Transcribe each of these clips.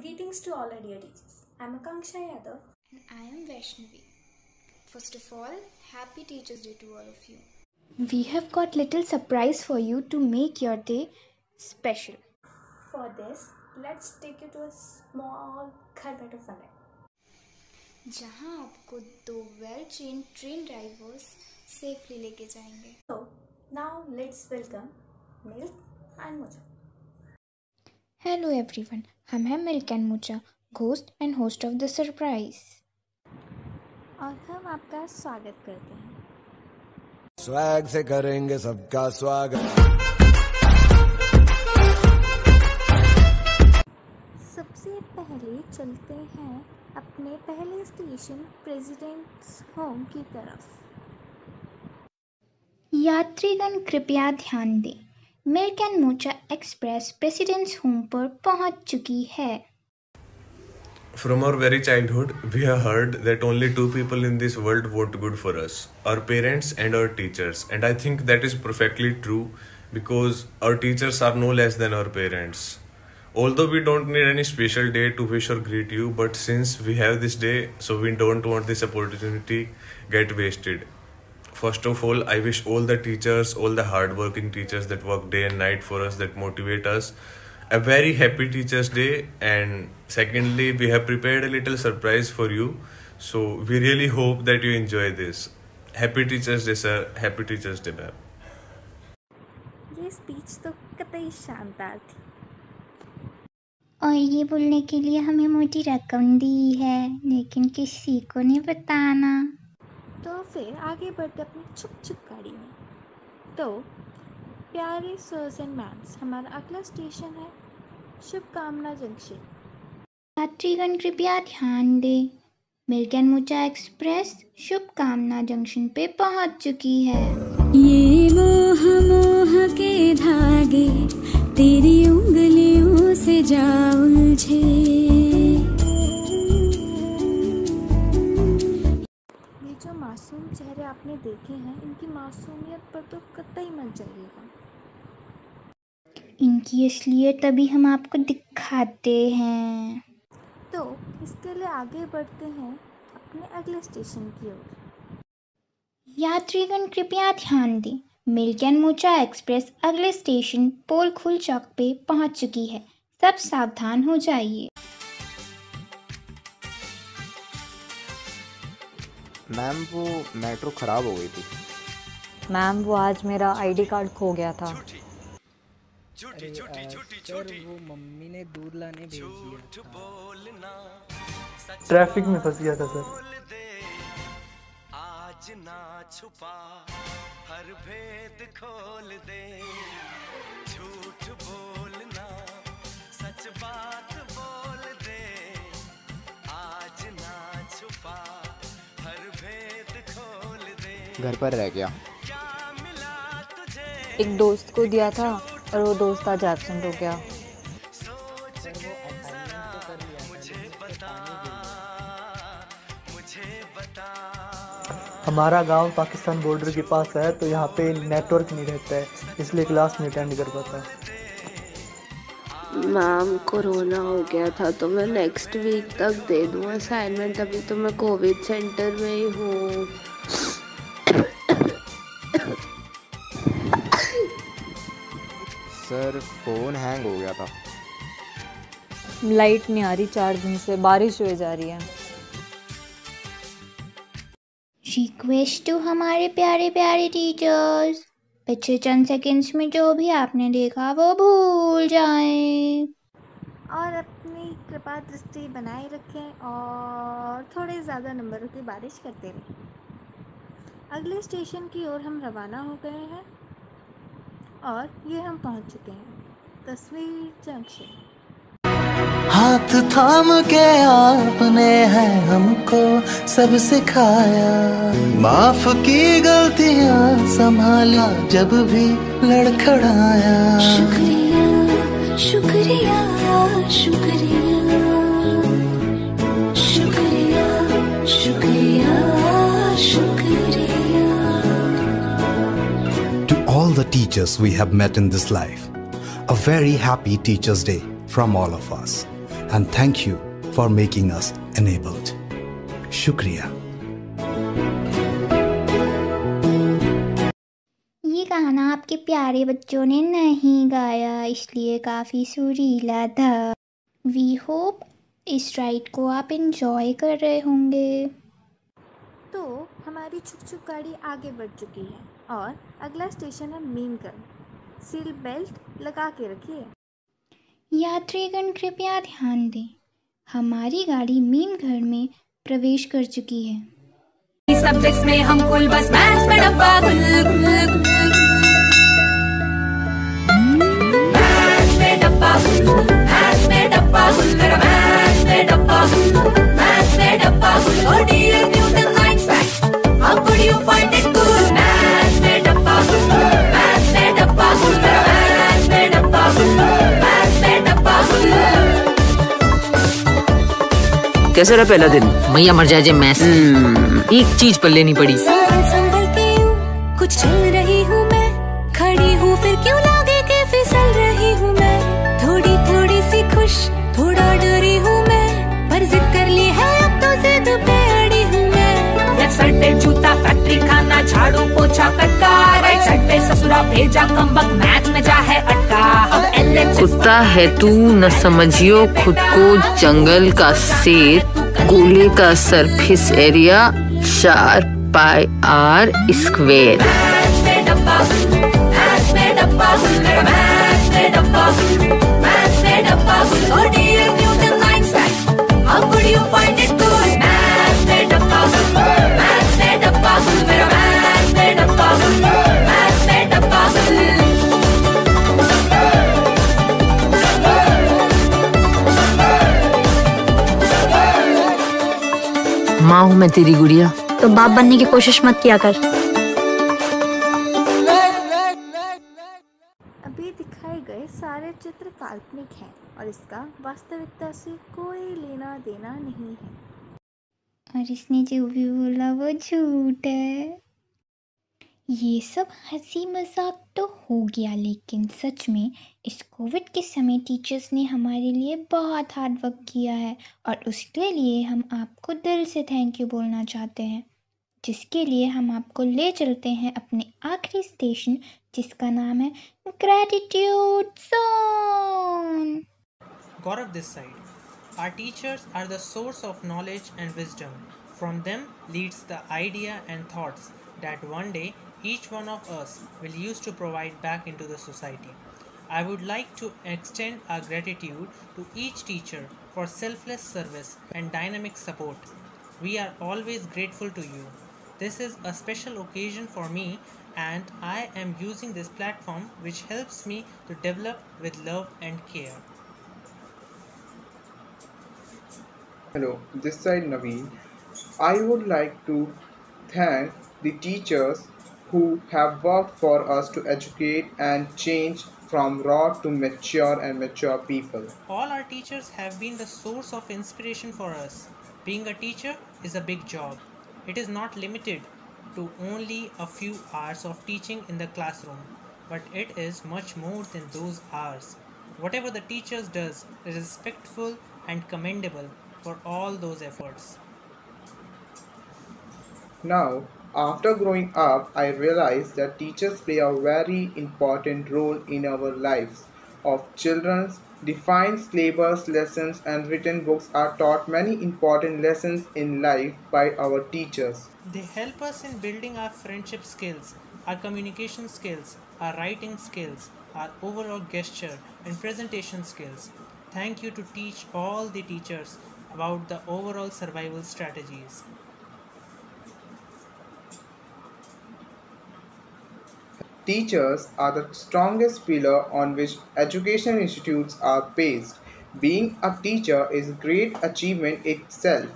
Greetings to all our dear teachers. I'm Akanksha Yadav. And I am Vaishnavi. First of all, happy Teachers' Day to all of you. We have got little surprise for you to make your day special. For this, let's take you to a small घर बैठो fun ride. जहाँ आपको दो well trained trained drivers safely लेके जाएँगे So, now let's welcome Milk and Moja. Hello everyone हम हैं milk and mocha ghost and host of the surprise और हम आपका स्वागत करते हैं। स्वैग से करेंगे सबका स्वागत। सबसे पहले चलते हैं अपने पहले स्टेशन प्रेसिडेंट्स होम की तरफ़। यात्रीगण कृपया ध्यान दें। And mocha express presidents home पर पहुँच चुकी है From our very childhood, we have heard that only two people in this world want good for us our parents and our teachers. And I think that is perfectly true because our teachers are no less than our parents. Although we don't need any special day to wish or greet you, but since we have this day, so we don't want this opportunity get wasted. First of all, I wish all the teachers, all the hardworking teachers that work day and night for us, that motivate us, a very happy Teachers' Day. And secondly, we have prepared a little surprise for you. So we really hope that you enjoy this. Happy Teachers' Day, sir. Happy Teachers' Day, ma'am. ये speech तो कतई शानदार थी और ये बोलने के लिए हमें मोटी रकम दी है लेकिन किसी को नहीं बताना तो फिर आगे बढ़ते अपनी छुप छुप गाड़ी में। तो प्यारे सर्स एंड मैम्स हमारा अगला स्टेशन है शुभकामना जंक्शन यात्रीगण कृपया ध्यान दें। मिल्क एंड मुचा एक्सप्रेस शुभकामना जंक्शन पे पहुँच चुकी है। ये मोह मोह के धागे तेरी उंगलियों से जा उलझे मासूम चेहरे आपने देखे हैं इनकी मासूमियत पर तो कतई मन चलेगा। इनकी असलियत तभी हम आपको दिखाते हैं। तो इसके लिए आगे बढ़ते हैं अपने अगले स्टेशन की ओर। यात्रीगण कृपया ध्यान दें मिल्क एंड मोचा एक्सप्रेस अगले स्टेशन पोल खुल चौक पे पहुँच चुकी है। सब सावधान हो जाइए। मैम वो मेट्रो ख़राब हो गई थी। मैम वो आज मेरा आईडी कार्ड खो गया था। अरे सर वो मम्मी ने दूध लाने भेज दिया था। ट्रैफ़िक में फंस गया था सर। आज ना छुपा हर भेद खोल दे। झूठ बोलना सच बात घर पर रह गया। एक दोस्त को दिया था और वो दोस्त आज एबसेंट हो गया। तो हमारा गाँव पाकिस्तान बॉर्डर के पास है तो यहाँ पे नेटवर्क नहीं रहता है इसलिए क्लास नहीं अटेंड कर पाता। मैम कोरोना हो गया था तो मैं नेक्स्ट वीक तक दे दूँ असाइनमेंट अभी तो मैं कोविड सेंटर में ही हूँ। सर फ़ोन हैंग हो गया था। लाइट नहीं आ रही चार दिन से बारिश हुए जा रही है। रिक्वेस्ट टू हमारे प्यारे प्यारे टीचर्स पिछले चंद सेकंड्स में जो भी आपने देखा वो भूल जाएँ। और अपनी कृपा दृष्टि बनाए रखें और थोड़े ज़्यादा नंबरों की बारिश करते रहें। अगले स्टेशन की ओर हम रवाना हो गए हैं। और ये हम पहुँच चुके हैं। तस्वीर जंक्शन। हाथ थाम के आपने है हमको सब सिखाया। माफ़ की गलतियाँ संभाला जब भी लड़खड़ाया। शुक्रिया शुक्रिया शुक्रिया। All the teachers we have met in this life, a very happy Teachers' Day from all of us. and thank you for making us enabled. Shukriya. ये गाना आपके प्यारे बच्चों ने नहीं गाया इसलिए काफ़ी सुरीला था वी होप इस राइड को आप इंजॉय कर रहे होंगे तो हमारी छुक छुक गाड़ी आगे बढ़ चुकी है और अगला स्टेशन है मीमगढ़ सील बेल्ट लगा के रखिए। यात्रीगण कृपया ध्यान दें हमारी गाड़ी घर में प्रवेश कर चुकी है। सब्जेक्ट्स में हम कुल बस मैथ्स में डब्बा गुल गुल गुल मैथ्स में डब्बा गुल मैथ्स में डब्बा गुल मेरा मैथ्स में डब्बा गुल मैथ्स में डब्बा गुल ओ dear Newton Einstein how could you find it good कैसा रहा पहला दिन? मैया मर जाए मैस। एक चीज़ पर लेनी पड़ी। कुछ चल रही हूँ मैं। खड़ी हूँ फिर क्यों लागे के फिसल रही हूँ मैं? थोड़ी थोड़ी सी खुश थोड़ा डरी हूँ मैं। पर जिद कर ली है अब तो जिद पे अड़ी हूँ मैं। लेफ़्ट साइड पे जूता फैक्ट्री खाना झाड़ू पोछा कटका राइट साइड पे ससुरा भेजा कम्बक मैथ में जा है कुत्ता है तू, न समझियो खुद को जंगल का शेर गोले का सरफेस एरिया चार पाई आर स्क्वेयर माँ हूँ मैं तेरी गुड़िया। तो बाप बनने की कोशिश मत किया कर। अभी दिखाए गए सारे चित्र काल्पनिक हैं और इसका वास्तविकता से कोई लेना देना नहीं है। और इसने जो भी बोला वो झूठ है। ये सब हँसी मज़ाक तो हो गया, लेकिन सच में इस कोविड के समय टीचर्स ने हमारे लिए बहुत हार्ड वर्क किया है और उसके लिए हम आपको दिल से थैंक यू बोलना चाहते हैं जिसके लिए हम आपको ले चलते हैं अपने आखिरी स्टेशन जिसका नाम है gratitude zone Gaurav this side. Our teachers are the source of knowledge and wisdom. From them leads the idea and thoughts that one day each one of us will use to provide back into the society. I would like to extend our gratitude to each teacher for selfless service and dynamic support. We are always grateful to you. This is a special occasion for me and I am using this platform which helps me to develop with love and care. Hello, this side Naveen. I would like to thank the teachers who have worked for us to educate and change from raw to mature and mature people. All our teachers have been the source of inspiration for us. Being a teacher is a big job. It is not limited to only a few hours of teaching in the classroom, but it is much more than those hours. Whatever the teachers does is respectful and commendable for all those efforts. Now, after growing up, I realized that teachers play a very important role in our lives of children. Defined syllabus, lessons, and written books are taught many important lessons in life by our teachers. They help us in building our friendship skills, our communication skills, our writing skills, our overall gesture and presentation skills. Thank you to teach all the teachers about the overall survival strategies. Teachers are the strongest pillar on which education institutes are based. Being a teacher is a great achievement itself.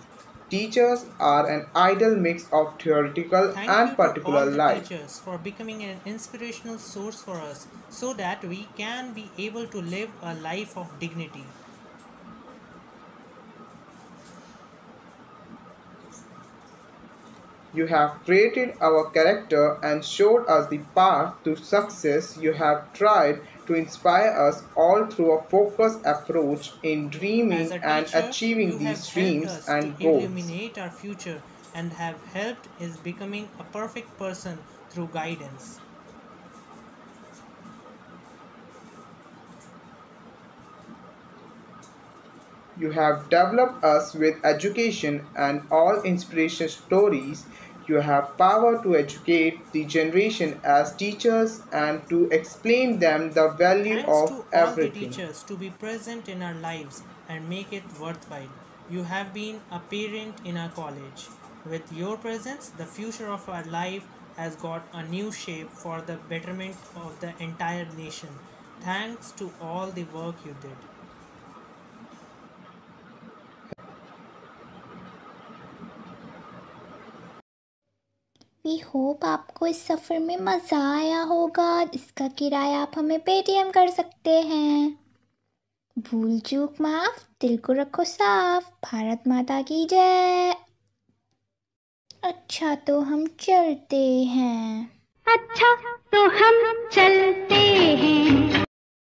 Teachers are an ideal mix of theoretical Thank and particular to all life. teachers for becoming an inspirational source for us so that we can be able to live a life of dignity. You have created our character and showed us the path to success. You have tried to inspire us all through a focused approach in dreaming a and achieving these dreams and goals. illuminate our future and have helped is becoming a perfect person through guidance. You have developed us with education and all inspiration stories. You have power to educate the generation as teachers and to explain them the value Thanks of to all the teachers to be present in our lives and make it worthwhile. You have been a parent in our college. With your presence, the future of our life has got a new shape for the betterment of the entire nation. Thanks to all the work you did. We hope आपको इस सफ़र में मज़ा आया होगा। इसका किराया आप हमें पेटीएम कर सकते हैं। भूल चूक माफ़, दिल को रखो साफ़। भारत माता की जय। अच्छा तो हम चलते हैं। अच्छा तो हम चलते हैं।